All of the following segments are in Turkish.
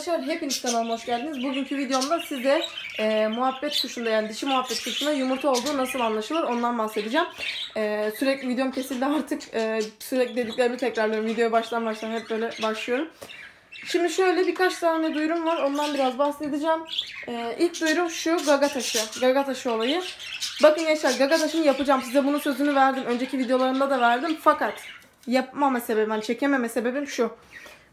arkadaşlar hepiniz kanalıma hoş geldiniz. Bugünkü videomda size e, muhabbet kuşunda yani dişi muhabbet kuşunda yumurta olduğu nasıl anlaşılır ondan bahsedeceğim. E, sürekli videom kesildi artık e, sürekli dediklerimi tekrarlıyorum. Videoya baştan baştan hep böyle başlıyorum. Şimdi şöyle birkaç tane duyurum var ondan biraz bahsedeceğim. E, ilk duyurum şu gaga taşı. Gaga taşı olayı. Bakın gençler gaga taşını yapacağım. Size bunun sözünü verdim. Önceki videolarımda da verdim. Fakat yapmama sebebim, hani çekememe sebebim şu.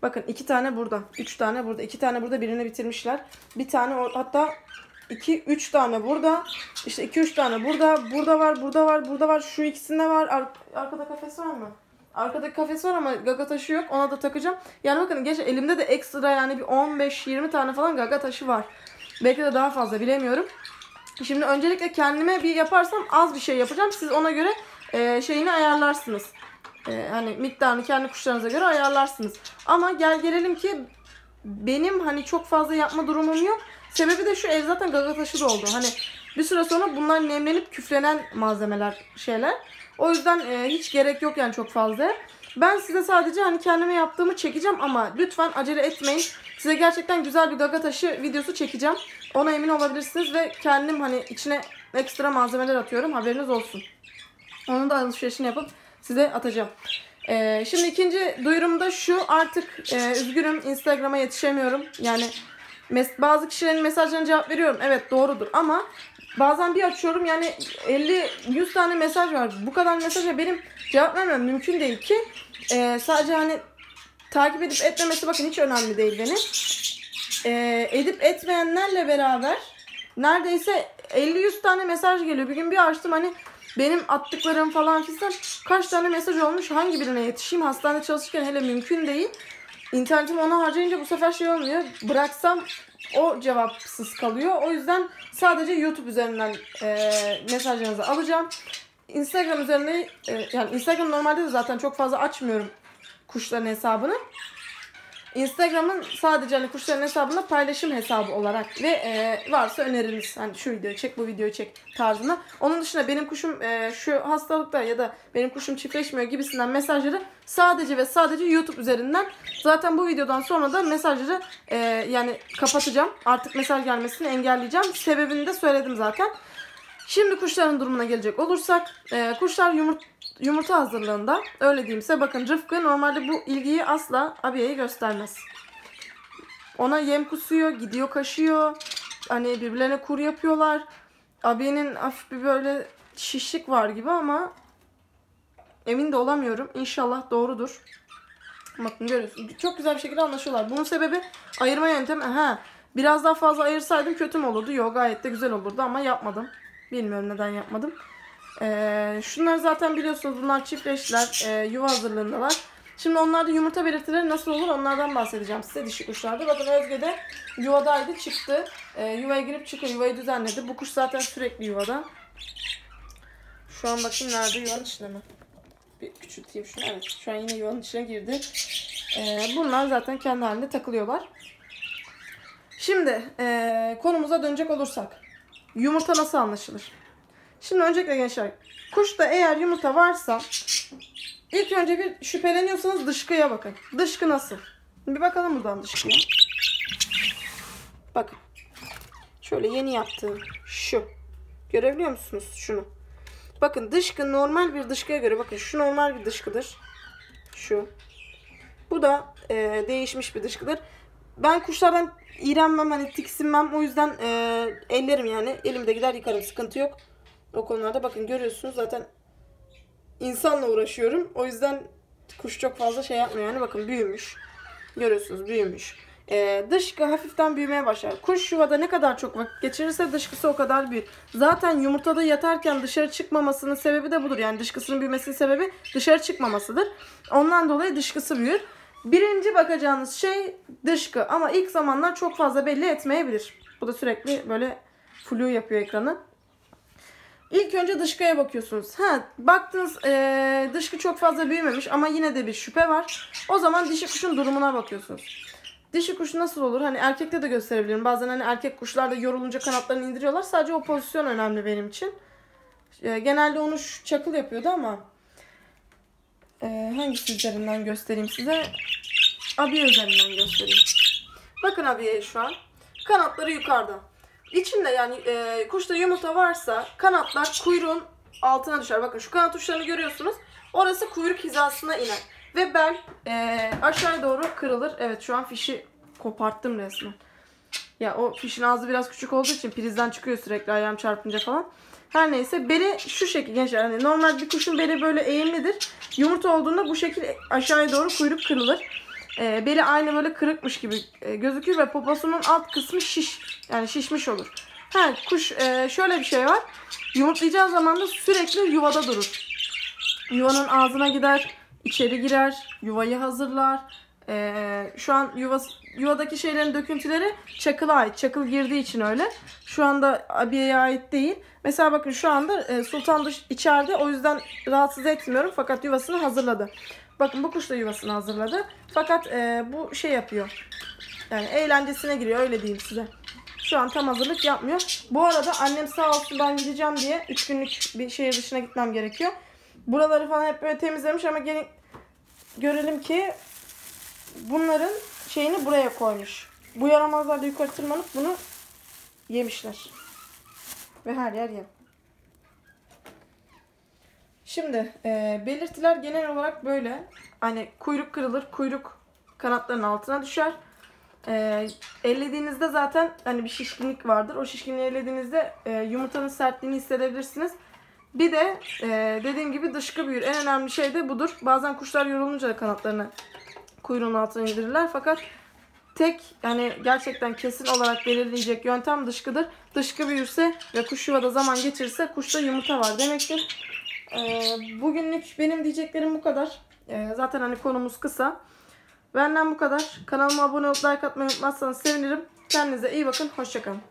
Bakın iki tane burada, üç tane burada, iki tane burada birini bitirmişler. Bir tane or- hatta iki, üç tane burada. İşte iki, üç tane burada. Burada var, burada var, burada var. Şu ikisinde var. Ar- arkada kafes var mı? Arkadaki kafes var ama gaga taşı yok. Ona da takacağım. Yani bakın geç elimde de ekstra yani bir 15-20 tane falan gaga taşı var. Belki de daha fazla bilemiyorum. Şimdi öncelikle kendime bir yaparsam az bir şey yapacağım. Siz ona göre e, şeyini ayarlarsınız. E, hani miktarını kendi kuşlarınıza göre ayarlarsınız. Ama gel gelelim ki benim hani çok fazla yapma durumum yok. Sebebi de şu ev zaten gaga taşı doldu. Hani bir süre sonra bunlar nemlenip küflenen malzemeler şeyler. O yüzden e, hiç gerek yok yani çok fazla. Ben size sadece hani kendime yaptığımı çekeceğim ama lütfen acele etmeyin. Size gerçekten güzel bir gaga taşı videosu çekeceğim. Ona emin olabilirsiniz ve kendim hani içine ekstra malzemeler atıyorum haberiniz olsun. Onun da alışverişini yapıp size atacağım. Ee, şimdi ikinci duyurum da şu artık e, üzgünüm Instagram'a yetişemiyorum. Yani bazı kişilerin mesajlarına cevap veriyorum. Evet doğrudur ama bazen bir açıyorum yani 50-100 tane mesaj var. Bu kadar mesaja benim cevap vermem mümkün değil ki. e, sadece hani takip edip etmemesi bakın hiç önemli değil benim. E, edip etmeyenlerle beraber neredeyse 50-100 tane mesaj geliyor. Bir gün bir açtım hani benim attıklarım falan fistan kaç tane mesaj olmuş hangi birine yetişeyim hastanede çalışırken hele mümkün değil. İnternetimi ona harcayınca bu sefer şey olmuyor. Bıraksam o cevapsız kalıyor. O yüzden sadece YouTube üzerinden e, mesajlarınızı alacağım. Instagram üzerine e, yani Instagram normalde de zaten çok fazla açmıyorum kuşların hesabını. Instagram'ın sadece hani kuşların hesabında paylaşım hesabı olarak ve e, varsa öneriniz hani şu videoyu çek bu videoyu çek tarzında. Onun dışında benim kuşum e, şu hastalıkta ya da benim kuşum çiftleşmiyor gibisinden mesajları sadece ve sadece YouTube üzerinden zaten bu videodan sonra da mesajları e, yani kapatacağım. Artık mesaj gelmesini engelleyeceğim. Sebebini de söyledim zaten. Şimdi kuşların durumuna gelecek olursak e, kuşlar yumurt yumurta hazırlığında öyle diyeyim size bakın Rıfkı normalde bu ilgiyi asla abiyeye göstermez. Ona yem kusuyor, gidiyor kaşıyor. Hani birbirlerine kur yapıyorlar. Abiyenin hafif bir böyle şişlik var gibi ama emin de olamıyorum. İnşallah doğrudur. Bakın görüyorsunuz. Çok güzel bir şekilde anlaşıyorlar. Bunun sebebi ayırma yöntemi. Ha, biraz daha fazla ayırsaydım kötü mü olurdu? Yok gayet de güzel olurdu ama yapmadım. Bilmiyorum neden yapmadım. Ee, şunlar zaten biliyorsunuz bunlar çiftleştiler. Ee, yuva hazırlığındalar. Şimdi onlarda yumurta belirtileri nasıl olur onlardan bahsedeceğim size dişi kuşlarda. Bakın Özge de yuvadaydı çıktı. Ee, yuvaya girip çıkıyor. Yuvayı düzenledi. Bu kuş zaten sürekli yuvada. Şu an bakayım nerede yuvanın içinde mi? Bir küçülteyim şunu. Evet şu an yine yuvanın içine girdi. Ee, bunlar zaten kendi halinde takılıyorlar. Şimdi ee, konumuza dönecek olursak. Yumurta nasıl anlaşılır? Şimdi öncelikle gençler kuşta eğer yumurta varsa ilk önce bir şüpheleniyorsanız dışkıya bakın. Dışkı nasıl? Bir bakalım buradan dışkıya. Bakın. Şöyle yeni yaptığım şu. Görebiliyor musunuz şunu? Bakın dışkı normal bir dışkıya göre bakın şu normal bir dışkıdır. Şu. Bu da e, değişmiş bir dışkıdır. Ben kuşlardan iğrenmem hani tiksinmem o yüzden e, ellerim yani elimde gider yıkarım sıkıntı yok. O konularda bakın görüyorsunuz zaten insanla uğraşıyorum. O yüzden kuş çok fazla şey yapmıyor yani bakın büyümüş. Görüyorsunuz büyümüş. Ee, dışkı hafiften büyümeye başlar. Kuş yuvada ne kadar çok vakit geçirirse dışkısı o kadar büyür. Zaten yumurtada yatarken dışarı çıkmamasının sebebi de budur. Yani dışkısının büyümesinin sebebi dışarı çıkmamasıdır. Ondan dolayı dışkısı büyür. Birinci bakacağınız şey dışkı ama ilk zamanlar çok fazla belli etmeyebilir. Bu da sürekli böyle flu yapıyor ekranı. İlk önce dışkıya bakıyorsunuz. Ha, baktınız ee, dışkı çok fazla büyümemiş ama yine de bir şüphe var. O zaman dişi kuşun durumuna bakıyorsunuz. Dişi kuş nasıl olur? Hani erkekte de gösterebilirim. Bazen hani erkek kuşlar da yorulunca kanatlarını indiriyorlar. Sadece o pozisyon önemli benim için. E, genelde onu şu çakıl yapıyordu ama e, hangisi üzerinden göstereyim size? Abi üzerinden göstereyim. Bakın abiye şu an. Kanatları yukarıda. İçinde yani e, kuşta yumurta varsa kanatlar kuyruğun altına düşer. Bakın şu kanat uçlarını görüyorsunuz. Orası kuyruk hizasına iner. Ve bel e, aşağı doğru kırılır. Evet şu an fişi koparttım resmen. Ya o fişin ağzı biraz küçük olduğu için prizden çıkıyor sürekli ayağım çarpınca falan. Her neyse beli şu şekil gençler. Hani normal bir kuşun beli böyle eğimlidir. Yumurta olduğunda bu şekil aşağıya doğru kuyruk kırılır. Ee, beli aynı böyle kırıkmış gibi e, gözükür ve poposunun alt kısmı şiş. Yani şişmiş olur. Ha, kuş e, şöyle bir şey var. Yumurtlayacağı zaman da sürekli yuvada durur. Yuvanın ağzına gider, içeri girer, yuvayı hazırlar. Ee, şu an yuvası, yuvadaki şeylerin döküntüleri çakıla ait. Çakıl girdiği için öyle. Şu anda abiyeye ait değil. Mesela bakın şu anda e, Sultan dış içeride o yüzden rahatsız etmiyorum fakat yuvasını hazırladı. Bakın bu kuş da yuvasını hazırladı. Fakat e, bu şey yapıyor. Yani eğlencesine giriyor öyle diyeyim size. Şu an tam hazırlık yapmıyor. Bu arada annem sağ olsun ben gideceğim diye 3 günlük bir şehir dışına gitmem gerekiyor. Buraları falan hep böyle temizlemiş ama gelin görelim ki bunların şeyini buraya koymuş. Bu yaramazlar da yukarı tırmanıp bunu yemişler. Ve her yer yem. Şimdi e, belirtiler genel olarak böyle. Hani kuyruk kırılır, kuyruk kanatların altına düşer. E, ellediğinizde zaten hani bir şişkinlik vardır. O şişkinliği ellediğinizde e, yumurtanın sertliğini hissedebilirsiniz. Bir de e, dediğim gibi dışkı büyür. En önemli şey de budur. Bazen kuşlar yorulunca kanatlarını kuyruğun altına indirirler. Fakat tek yani gerçekten kesin olarak belirleyecek yöntem dışkıdır. Dışkı büyürse ve kuş yuvada zaman geçirirse kuşta yumurta var demektir. Ee, bugünlük benim diyeceklerim bu kadar. Ee, zaten hani konumuz kısa. Benden bu kadar. Kanalıma abone olup like atmayı unutmazsanız sevinirim. Kendinize iyi bakın. Hoşçakalın.